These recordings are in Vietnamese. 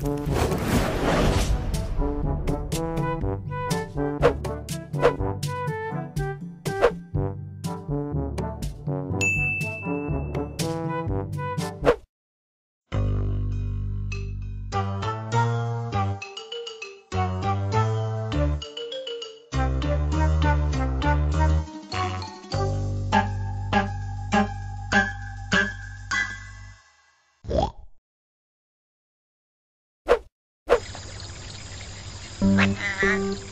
Música that.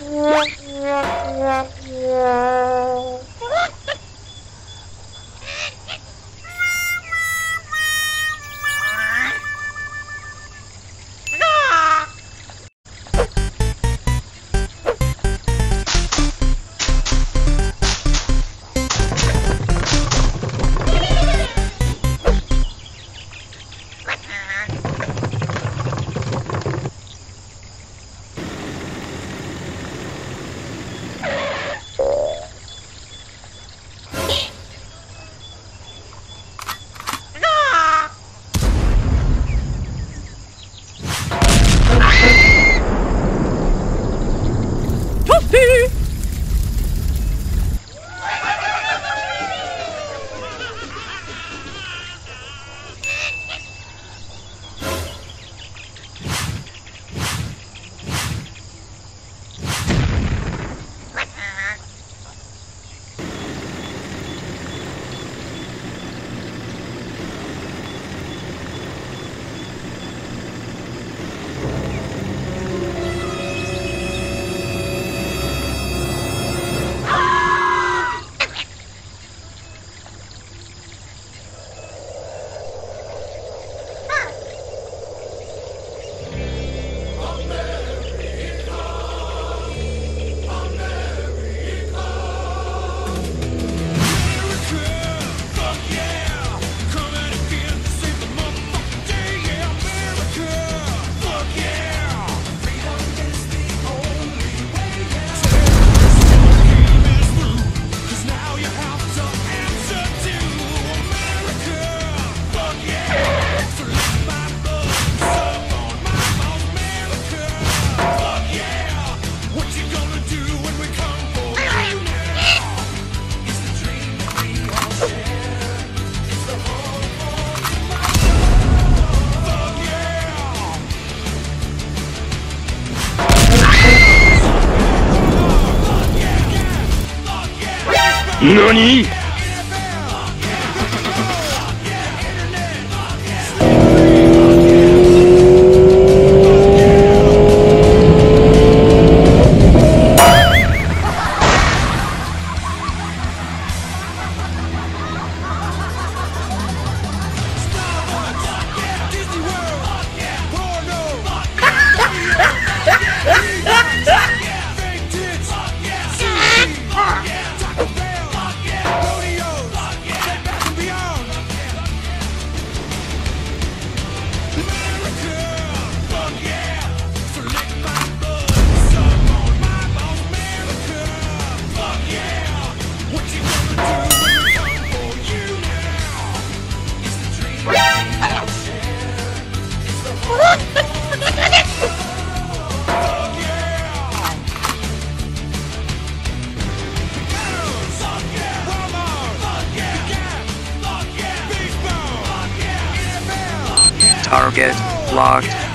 Yeah, yeah, yeah. 何？Get locked